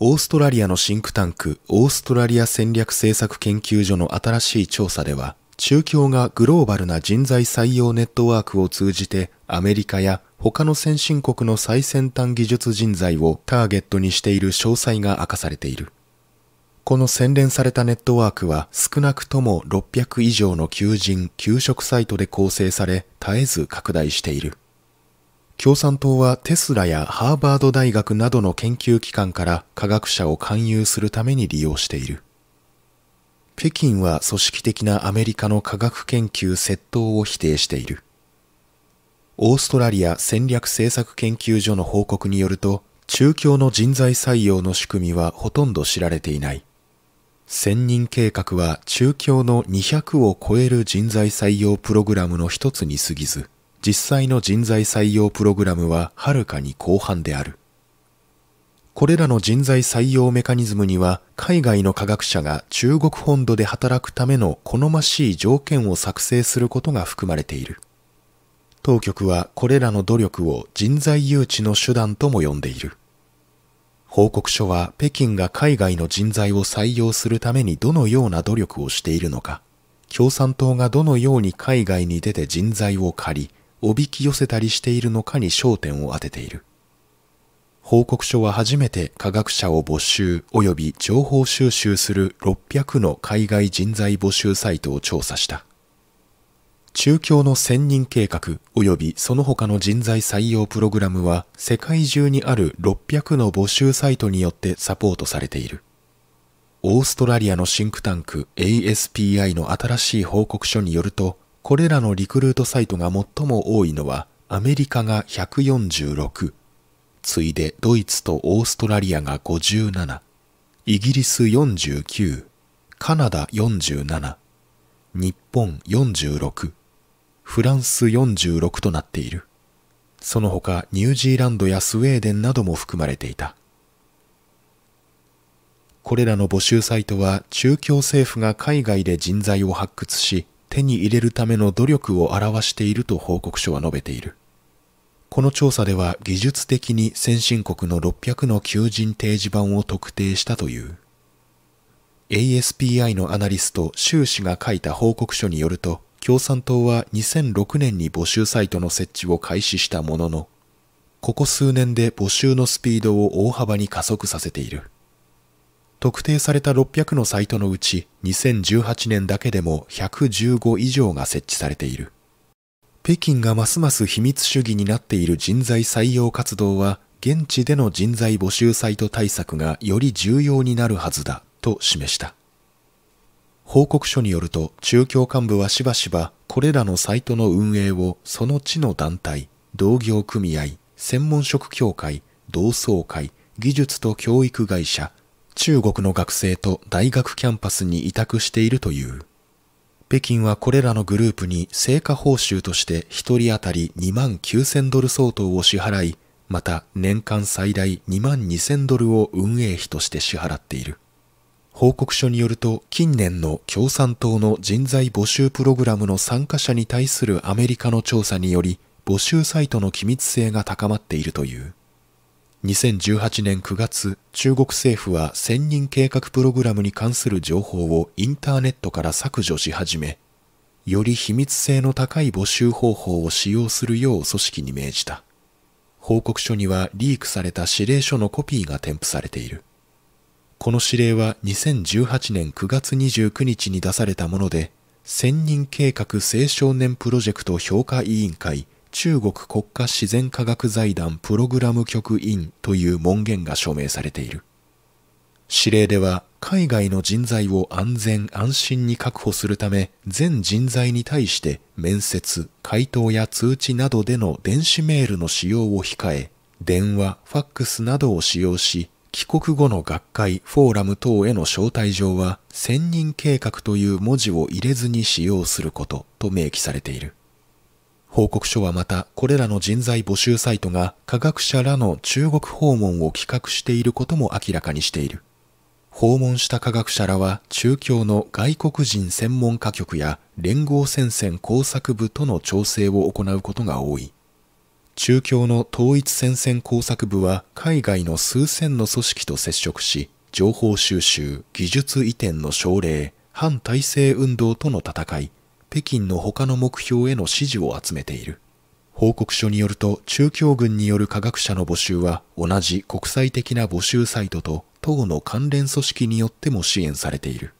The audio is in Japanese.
オーストラリアのシンクタンクオーストラリア戦略政策研究所の新しい調査では中共がグローバルな人材採用ネットワークを通じてアメリカや他の先進国の最先端技術人材をターゲットにしている詳細が明かされている。この洗練されたネットワークは少なくとも600以上の求人、給食サイトで構成され絶えず拡大している。共産党はテスラやハーバード大学などの研究機関から科学者を勧誘するために利用している。北京は組織的なアメリカの科学研究窃盗を否定している。オーストラリア戦略政策研究所の報告によると、中共の人材採用の仕組みはほとんど知られていない。千人計画は中共の200を超える人材採用プログラムの一つに過ぎず、実際の人材採用プログラムははるかに広範である。これらの人材採用メカニズムには海外の科学者が中国本土で働くための好ましい条件を作成することが含まれている。当局はこれらの努力を人材誘致の手段とも呼んでいる。報告書は北京が海外の人材を採用するためにどのような努力をしているのか、共産党がどのように海外に出て人材を借り、おびき寄せたりしているのかに焦点を当てている。報告書は初めて科学者を募集及び情報収集する600の海外人材募集サイトを調査した。中共の千人計画及びその他の人材採用プログラムは世界中にある600の募集サイトによってサポートされている。オーストラリアのシンクタンク ASPI の新しい報告書によると、これらのリクルートサイトが最も多いのはアメリカが146、次いでドイツとオーストラリアが57、イギリス49、カナダ47、日本46、フランス46となっている。その他ニュージーランドやスウェーデンなども含まれていた。これらの募集サイトは中共政府が海外で人材を発掘し手に入れるための努力を表していると報告書は述べている。この調査では技術的に先進国の600の求人提示板を特定したという。ASPI のアナリスト周氏が書いた報告書によると、共産党は2006年に募集サイトの設置を開始したものの、ここ数年で募集のスピードを大幅に加速させている。特定された600のサイトのうち2018年だけでも115以上が設置されている。北京がますます秘密主義になっている人材採用活動は、現地での人材募集サイト対策がより重要になるはずだと示した。報告書によると、中共幹部はしばしばこれらのサイトの運営をその地の団体、同業組合、専門職協会、同窓会、技術と教育会社、中国の学生と大学キャンパスに委託しているという。北京はこれらのグループに成果報酬として1人当たり2万9000ドル相当を支払い、また年間最大2万2000ドルを運営費として支払っている。報告書によると近年の共産党の人材募集プログラムの参加者に対するアメリカの調査により募集サイトの機密性が高まっているという。2018年9月、中国政府は1000人計画プログラムに関する情報をインターネットから削除し始め、より秘密性の高い募集方法を使用するよう組織に命じた。報告書にはリークされた指令書のコピーが添付されている。この指令は2018年9月29日に出されたもので、1000人計画青少年プロジェクト評価委員会中国国家自然科学財団プログラム局員という文言が署名されている。指令では海外の人材を安全安心に確保するため全人材に対して面接、回答や通知などでの電子メールの使用を控え、電話、ファックスなどを使用し、帰国後の学会、フォーラム等への招待状は、千人計画という文字を入れずに使用することと明記されている。報告書はまた、これらの人材募集サイトが科学者らの中国訪問を企画していることも明らかにしている。訪問した科学者らは中共の外国人専門家局や連合戦線工作部との調整を行うことが多い。中共の統一戦線工作部は海外の数千の組織と接触し、情報収集、技術移転の奨励、反体制運動との戦い、北京の他の目標への支持を集めている。報告書によると中共軍による科学者の募集は同じ国際的な募集サイトと党の関連組織によっても支援されている。